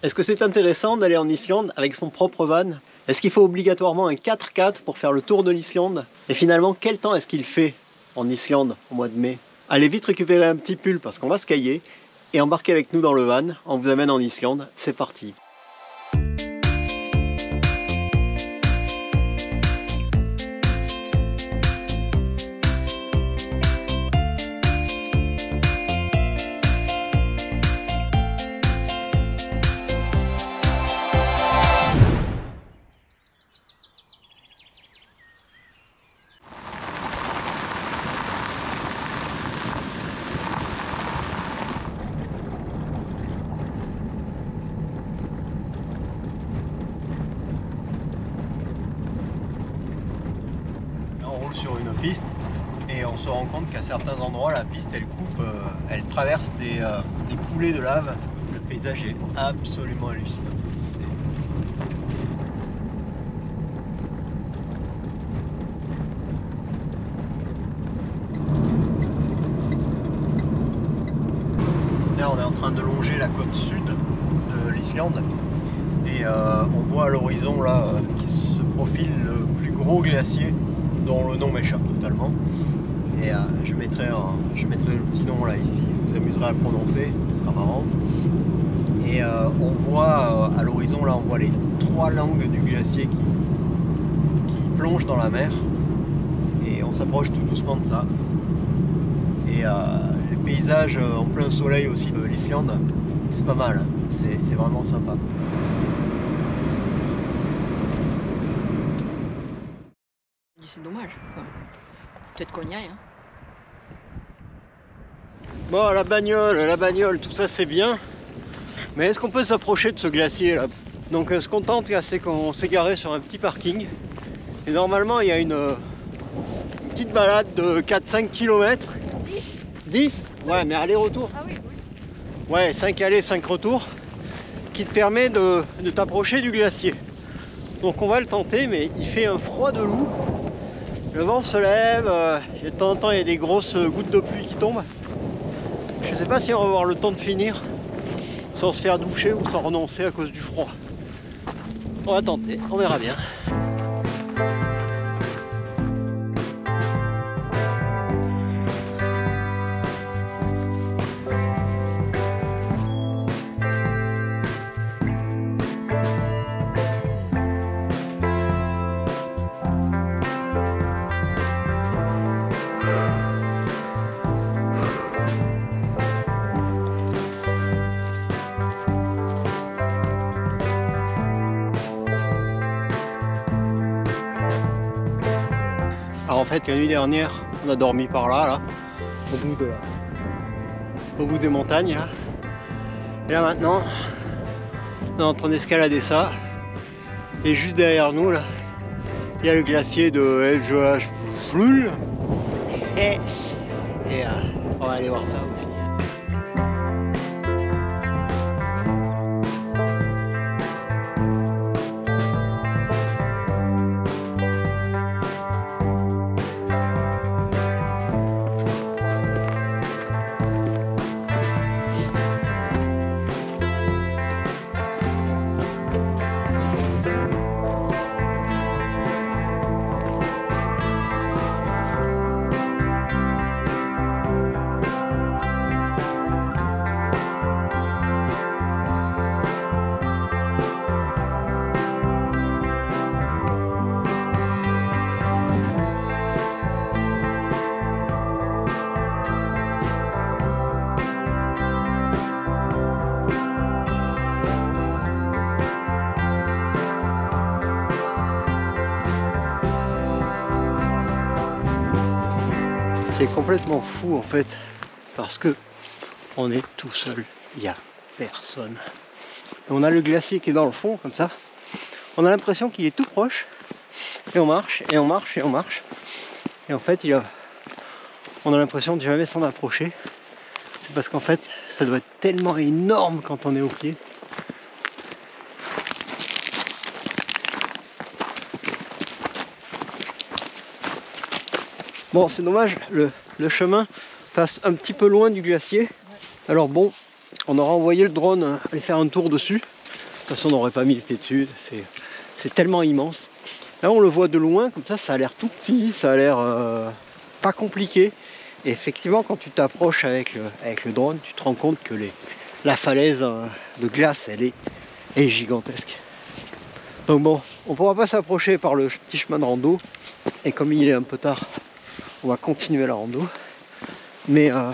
Est-ce que c'est intéressant d'aller en Islande avec son propre van Est-ce qu'il faut obligatoirement un 4x4 pour faire le tour de l'Islande Et finalement, quel temps est-ce qu'il fait en Islande au mois de mai Allez vite récupérer un petit pull parce qu'on va se cailler et embarquer avec nous dans le van. On vous amène en Islande. C'est parti piste et on se rend compte qu'à certains endroits la piste elle coupe, euh, elle traverse des, euh, des, coulées de lave. Le paysage est absolument hallucinant. Là on est en train de longer la côte sud de l'Islande et euh, on voit à l'horizon là qui se profile le plus gros glacier dont le nom m'échappe totalement. Et euh, je, mettrai je mettrai le petit nom là ici, vous amuserez à le prononcer, ce sera marrant. Et euh, on voit euh, à l'horizon là, on voit les trois langues du glacier qui, qui plongent dans la mer. Et on s'approche tout doucement de ça. Et les paysages en plein soleil aussi de l'Islande, c'est pas mal, c'est vraiment sympa. C'est dommage. Enfin, Peut-être qu'on y aille. Hein. Bon, la bagnole, la bagnole, tout ça c'est bien. Mais est-ce qu'on peut s'approcher de ce glacier là? Donc euh, ce qu'on tente là, c'est qu'on s'est garé sur un petit parking. Et normalement, il y a une, euh, une petite balade de 4-5 km. 10 10 Ouais, mais aller-retour. Ah oui, oui. Ouais, 5 allées, 5 retours. Qui te permet de, de t'approcher du glacier. Donc on va le tenter, mais il fait un froid de loup. Le vent se lève, euh, de temps en temps il y a des grosses gouttes de pluie qui tombent. Je sais pas si on va avoir le temps de finir sans se faire doucher ou sans renoncer à cause du froid. On va tenter, on verra bien. Fait la nuit dernière on a dormi par là, là au bout de au bout des montagnes là. Et là maintenant on est en train d'escalader ça. Et juste derrière nous là, il y a le glacier de LGH Et, et euh, on va aller voir ça aussi. Complètement fou en fait parce que on est tout seul, il n'y a personne. Et on a le glacier qui est dans le fond comme ça. On a l'impression qu'il est tout proche et on marche et on marche et on marche. Et en fait, il a... on a l'impression de jamais s'en approcher. C'est parce qu'en fait, ça doit être tellement énorme quand on est au pied. Bon, c'est dommage, le, chemin passe un petit peu loin du glacier. Alors bon, on aura envoyé le drone aller faire un tour dessus. toute façon, on n'aurait pas mis le pied dessus. C'est tellement immense. Là, on le voit de loin, comme ça, ça a l'air tout petit, ça a l'air euh, pas compliqué. Et effectivement, quand tu t'approches avec le, drone, tu te rends compte que la falaise euh, de glace, elle est, est gigantesque. Donc bon, on pourra pas s'approcher par le petit chemin de rando. Et comme il est un peu tard, on va continuer la rando. Mais euh,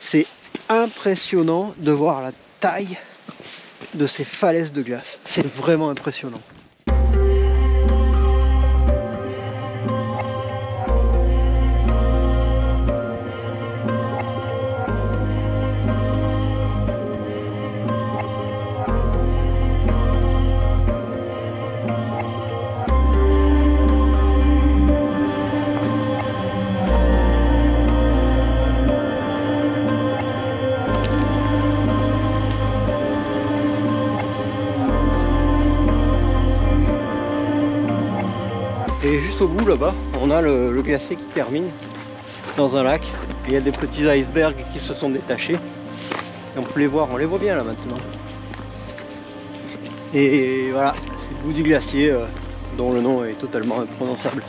c'est impressionnant de voir la taille de ces falaises de glace. C'est vraiment impressionnant. Au bout là-bas, on a le, glacier qui termine dans un lac. Il y a des petits icebergs qui se sont détachés. On peut les voir, on les voit bien là maintenant. Et voilà, c'est le bout du glacier euh, dont le nom est totalement imprononçable.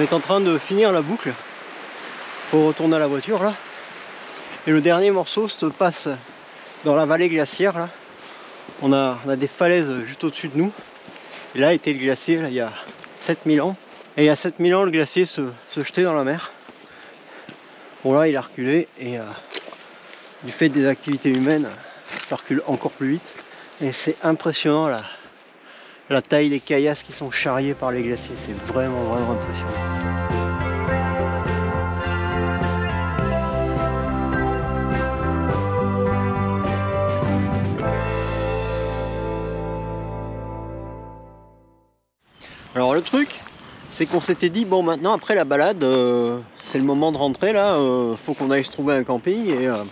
Est en train de finir la boucle pour retourner à la voiture là. Et le dernier morceau se passe dans la vallée glaciaire là. On a, on des falaises juste au-dessus de nous. Et là était le glacier il y a 7000 ans. Et il y a 7000 ans le glacier se, se jetait dans la mer. Bon là il a reculé et euh, du fait des activités humaines, ça recule encore plus vite. Et c'est impressionnant là la taille des caillasses qui sont charriées par les glaciers. C'est vraiment, vraiment impressionnant. Alors le truc, c'est qu'on s'était dit, bon maintenant après la balade, euh, c'est le moment de rentrer là, euh, faut qu'on aille se trouver un camping et euh,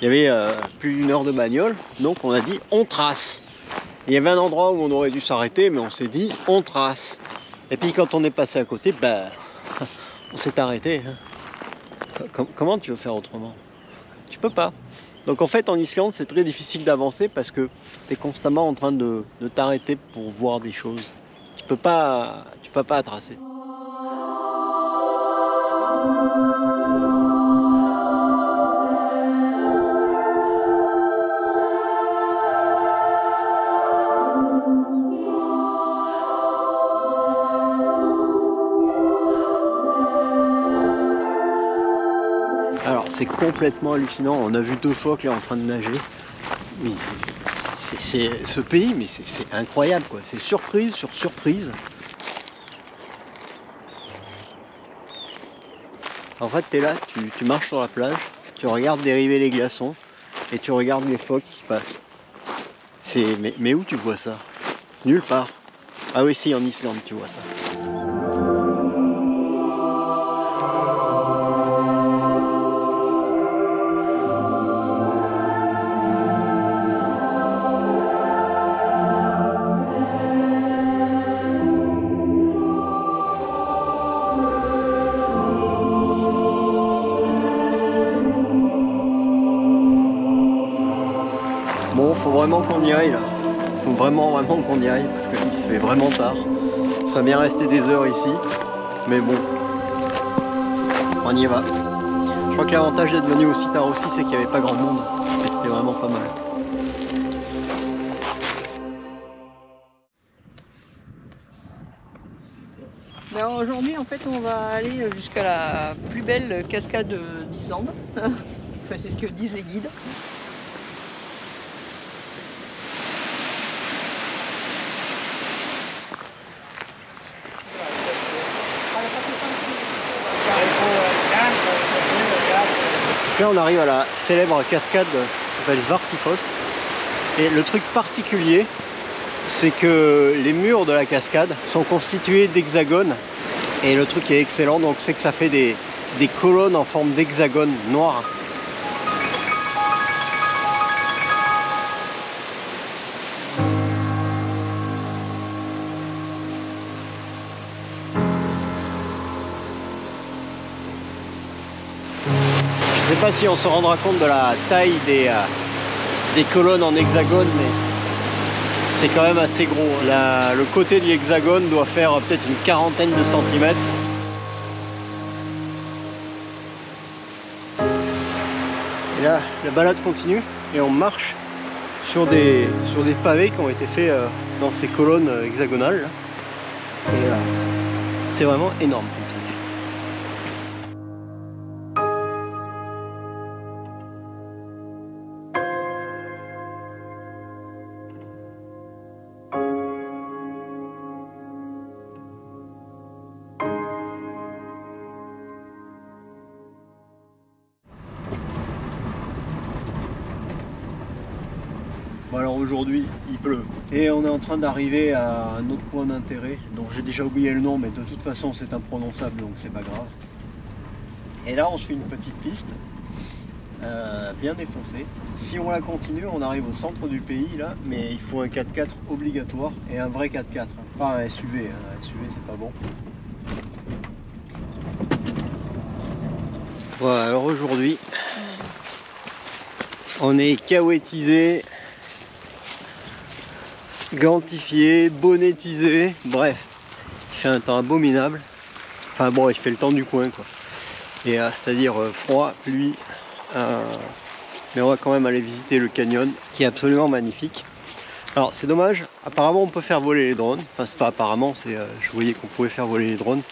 il y avait euh, plus d'une heure de bagnole, donc on a dit on trace. Il y avait un endroit où on aurait dû s'arrêter, mais on s'est dit, on trace. Et puis quand on est passé à côté, ben, on s'est arrêté. Hein. comment tu veux faire autrement? Tu peux pas. Donc en fait en Islande c'est très difficile d'avancer parce que tu es constamment en train de, de t'arrêter pour voir des choses. Tu peux pas, tu peux pas tracer. C'est complètement hallucinant. On a vu deux phoques là en train de nager. c'est ce pays, mais c'est incroyable quoi. C'est surprise sur surprise. En fait, tu es là, tu, marches sur la plage, tu regardes dériver les glaçons et tu regardes les phoques qui passent. Mais, mais où tu vois ça? Nulle part. Ah oui, si, en Islande, tu vois ça. Vraiment vraiment qu'on y aille parce qu'il se fait vraiment tard. On serait bien resté des heures ici. Mais bon, On y va. Je crois que l'avantage d'être venu aussi tard aussi, c'est qu'il n'y avait pas grand monde. Et c'était vraiment pas mal. Ben, Aujourd'hui, en fait, on va aller jusqu'à la plus belle cascade d'Islande. enfin, c'est ce que disent les guides. On arrive à la célèbre cascade qui s'appelle Svartifos. Et le truc particulier, c'est que les murs de la cascade sont constitués d'hexagones. Et le truc est excellent, donc c'est que ça fait des, des colonnes en forme d'hexagone noir. Si on se rendra compte de la taille des, euh, des colonnes en hexagone, mais c'est quand même assez gros. Le côté de l'hexagone doit faire peut-être une quarantaine de centimètres. Et là, la balade continue et on marche sur des, sur des pavés qui ont été faits euh, dans ces colonnes euh, hexagonales. Et c'est vraiment énorme aujourd'hui il pleut et on est en train d'arriver à un autre point d'intérêt dont j'ai déjà oublié le nom mais de toute façon c'est imprononçable donc c'est pas grave. Et là on suit une petite piste euh, bien défoncée. Si on la continue on arrive au centre du pays là mais il faut un 4x4 obligatoire et un vrai 4x4. hein. Pas un SUV, hein. un SUV c'est pas bon. Voilà alors aujourd'hui on est cahuétisé gantifié, bonnetisé, bref, il fait un temps abominable. Enfin bon, il fait le temps du coin quoi. Et euh, c'est-à-dire euh, froid, pluie. euh, mais on va quand même aller visiter le canyon qui est absolument magnifique. Alors c'est dommage, apparemment on peut faire voler les drones. Enfin c'est pas apparemment, c'est je voyais qu'on pouvait faire voler les drones.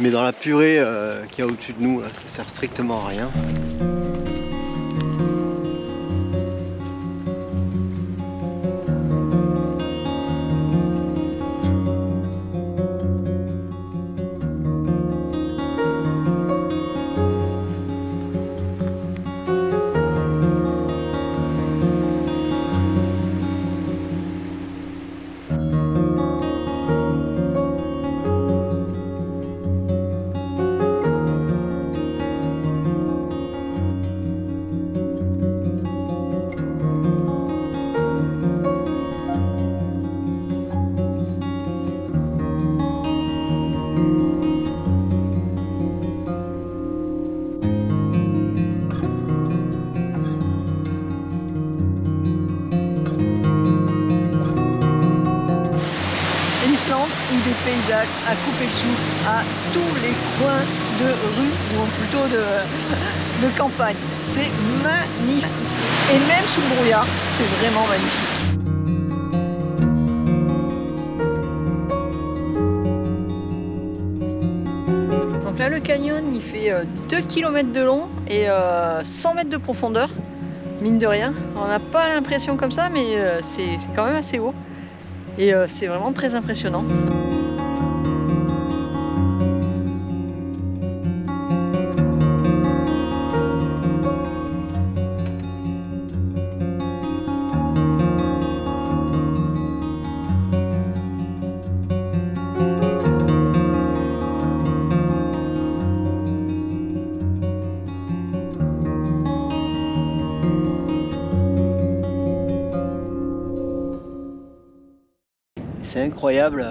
Mais dans la purée qu'il y a au-dessus de nous, là, ça sert strictement à rien. À tous les coins de rue ou plutôt de, de campagne. C'est magnifique. Et même sous le brouillard, c'est vraiment magnifique. Donc là, le canyon, il fait euh, 2 km de long et euh, 100 mètres de profondeur, mine de rien. On n'a pas l'impression comme ça, mais euh, c'est quand même assez haut. Et euh, c'est vraiment très impressionnant. Incroyable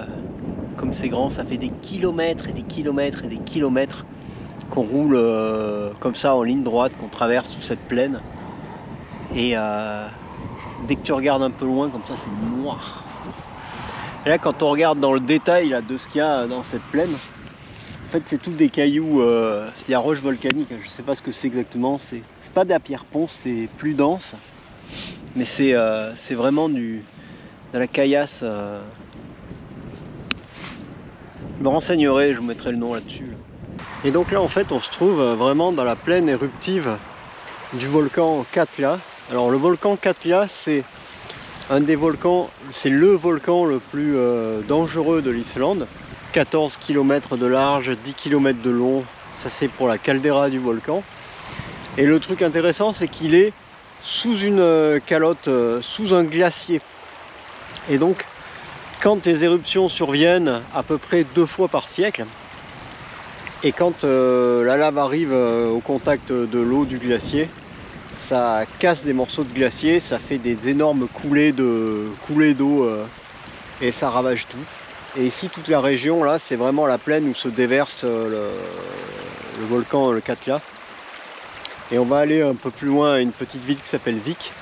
comme c'est grand, ça fait des kilomètres et des kilomètres et des kilomètres qu'on roule euh, comme ça en ligne droite, qu'on traverse toute cette plaine. Et euh, dès que tu regardes un peu loin comme ça, c'est noir. Et là quand on regarde dans le détail là, de ce qu'il y a dans cette plaine, fait, c'est tout des cailloux, euh, c'est des roches volcaniques. Je sais pas ce que c'est exactement. C'est pas de la pierre ponce, c'est plus dense. Mais c'est c'est vraiment du, de la caillasse. Me renseignerai, je vous mettrai le nom là-dessus. là. Et donc là, en fait, on se trouve euh, vraiment dans la plaine éruptive du volcan Katla. Alors, le volcan Katla, c'est un des volcans, c'est le volcan le plus euh, dangereux de l'Islande. 14 km de large, 10 km de long. Ça, c'est pour la caldeira du volcan. Et le truc intéressant, c'est qu'il est sous une euh, calotte, sous un glacier. Et donc, quand les éruptions surviennent à peu près deux fois par siècle, et quand euh, la lave arrive euh, au contact de l'eau du glacier, ça casse des morceaux de glacier, ça fait des énormes coulées de coulées d'eau euh, et ça ravage tout. Et ici, toute la région, là, c'est vraiment la plaine où se déverse le, le volcan, le Katla. Et on va aller un peu plus loin à une petite ville qui s'appelle Vik,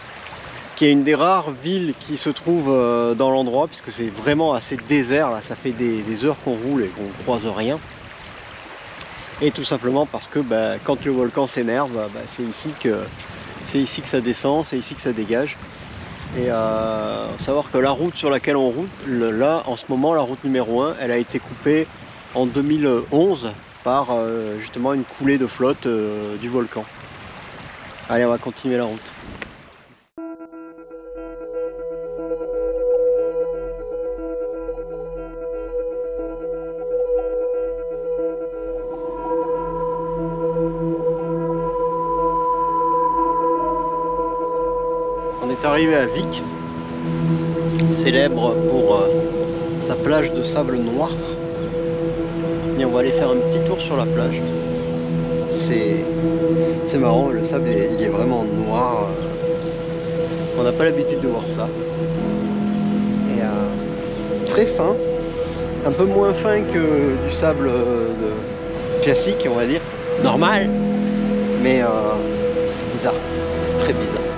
qui est une des rares villes qui se trouve euh, dans l'endroit, puisque c'est vraiment assez désert, là, ça fait des, heures qu'on roule et qu'on croise rien. Et tout simplement parce que bah, quand le volcan s'énerve, bah, c'est ici que ici que ça descend, c'est ici que ça dégage. Et euh, savoir que la route sur laquelle on roule, le- là en ce moment la route numéro 1, elle a été coupée en 2011 par euh, justement une coulée de flotte euh, du volcan. Allez, on va continuer la route. Est arrivé à Vic, célèbre pour euh, sa plage de sable noir. Et on va aller faire un petit tour sur la plage. C'est marrant, le sable est, il est vraiment noir. euh, On n'a pas l'habitude de voir ça. Et euh, très fin, un peu moins fin que du sable classique, on va dire, normal. Mais c'est bizarre, c'est très bizarre.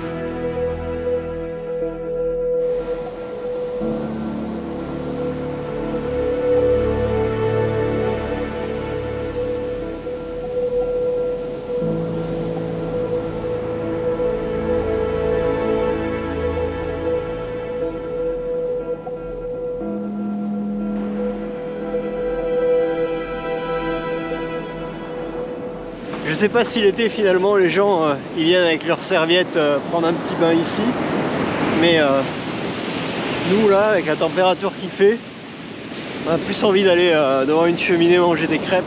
Sais pas si l'été finalement les gens euh, ils viennent avec leurs serviettes euh, prendre un petit bain ici. Mais euh, nous là avec la température qu'il fait, on a plus envie d'aller devant une cheminée manger des crêpes